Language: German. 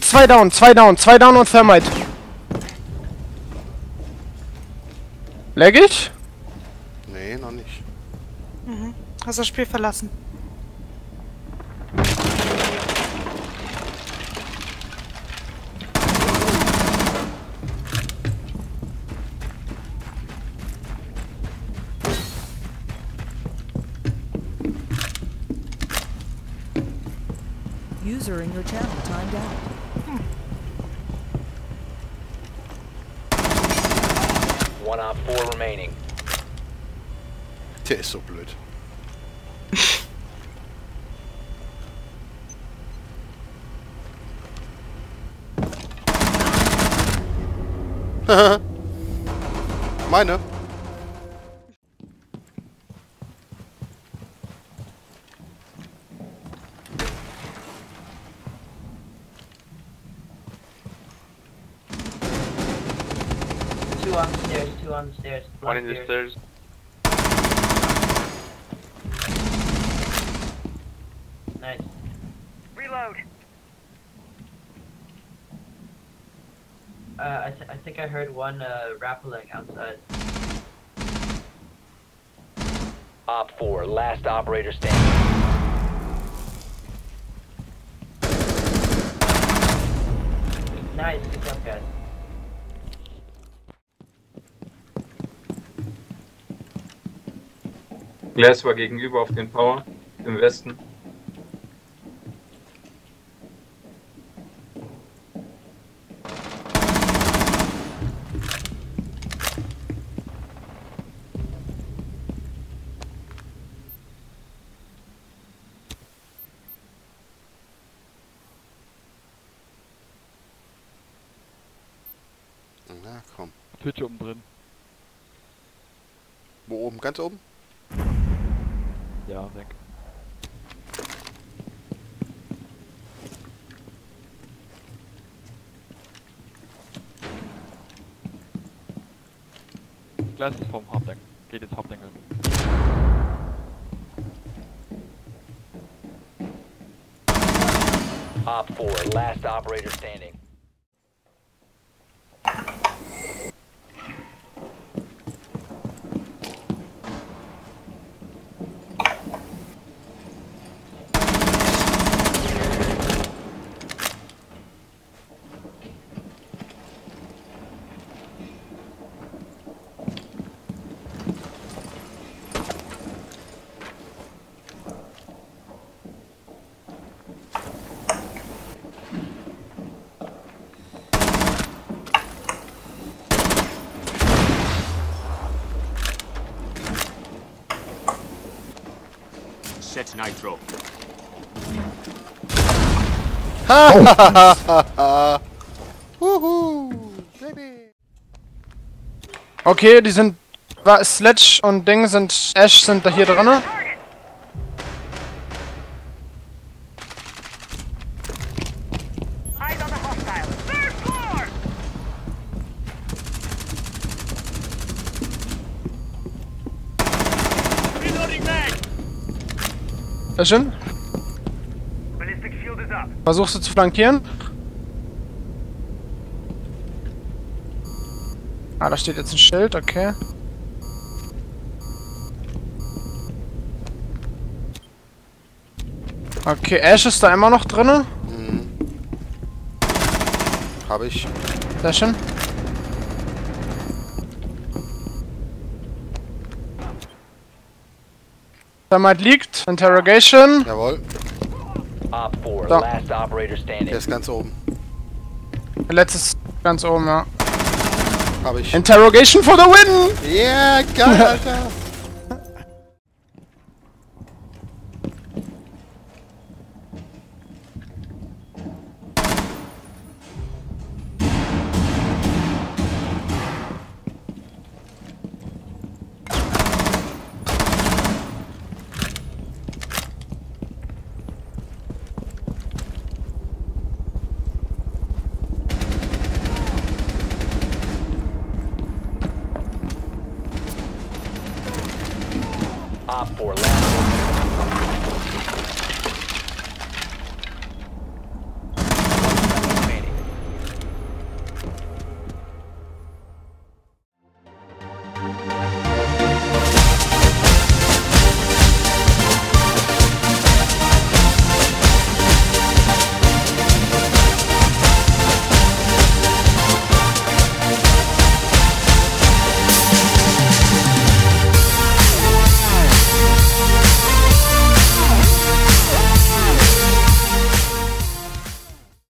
zwei down, zwei down, zwei down und Thermite. Lag ich? Nee, noch nicht. Hast das Spiel verlassen. User in your channel timed out. One op four remaining. Der ist so blöd. Meine. Two on the stairs, two on the stairs. One in the stairs. Nice. Reload. Uh, I, th- I think I heard one uh, rappelling outside. Op four, last operator standing. Nice, good job, guys. Glass war gegenüber auf den Power im Westen. Na komm. Hütte oben drin. Wo oben? Ganz oben? down, I think. Glass is from Hopdeck. Gate is Hopdeck. Op 4, last operator standing. Set nitro. Wuhu! Baby! Okay, die sind. Sledge und Ding sind. Ash sind da hier drin. Sehr schön. Versuchst du zu flankieren? Ah, da steht jetzt ein Schild, okay. Okay, Ash ist da immer noch drinne. Mhm. Hab ich. Sehr schön. Thermite liegt. Interrogation. Jawohl. Da. last operator Der ist ganz oben. Letztes ganz oben, ja. Hab ich. Interrogation for the win! Yeah, geil, Alter! Op four, last